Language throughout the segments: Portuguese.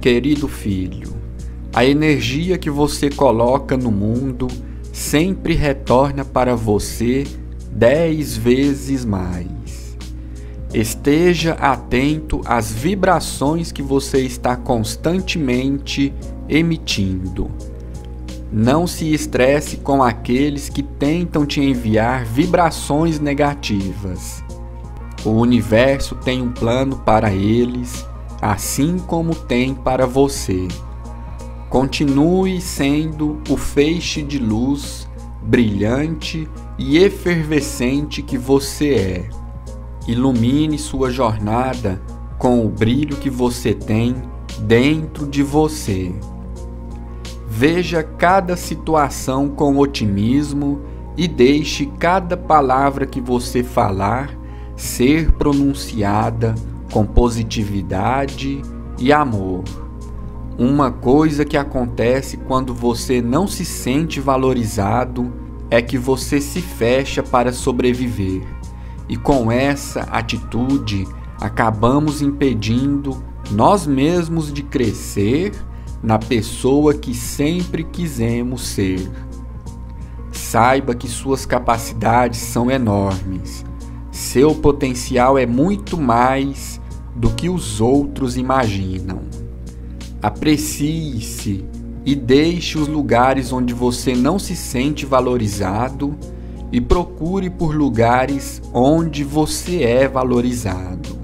Querido filho, a energia que você coloca no mundo sempre retorna para você dez vezes mais. Esteja atento às vibrações que você está constantemente emitindo. Não se estresse com aqueles que tentam te enviar vibrações negativas. O universo tem um plano para eles assim como tem para você. Continue sendo o feixe de luz brilhante e efervescente que você é. Ilumine sua jornada com o brilho que você tem dentro de você. Veja cada situação com otimismo e deixe cada palavra que você falar ser pronunciada com positividade e amor. Uma coisa que acontece quando você não se sente valorizado é que você se fecha para sobreviver. E com essa atitude, acabamos impedindo nós mesmos de crescer na pessoa que sempre quisemos ser. Saiba que suas capacidades são enormes. Seu potencial é muito mais do que os outros imaginam. Aprecie-se e deixe os lugares onde você não se sente valorizado e procure por lugares onde você é valorizado,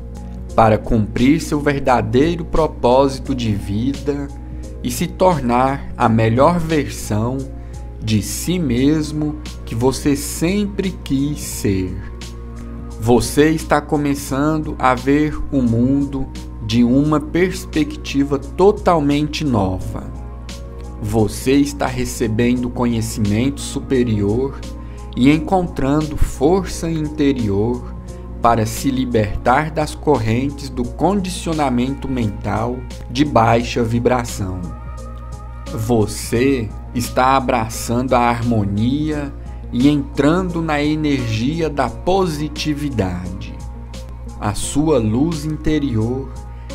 para cumprir seu verdadeiro propósito de vida e se tornar a melhor versão de si mesmo que você sempre quis ser. Você está começando a ver o mundo de uma perspectiva totalmente nova. Você está recebendo conhecimento superior e encontrando força interior para se libertar das correntes do condicionamento mental de baixa vibração. Você está abraçando a harmonia e entrando na energia da positividade. A sua luz interior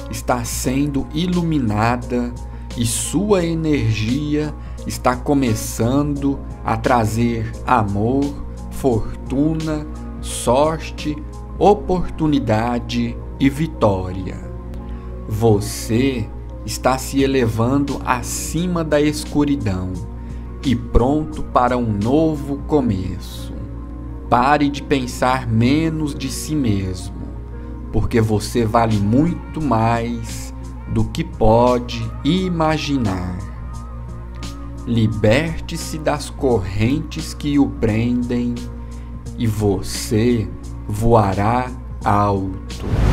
está sendo iluminada e sua energia está começando a trazer amor, fortuna, sorte, oportunidade e vitória. Você está se elevando acima da escuridão e pronto para um novo começo. Pare de pensar menos de si mesmo, porque você vale muito mais do que pode imaginar. Liberte-se das correntes que o prendem e você voará alto.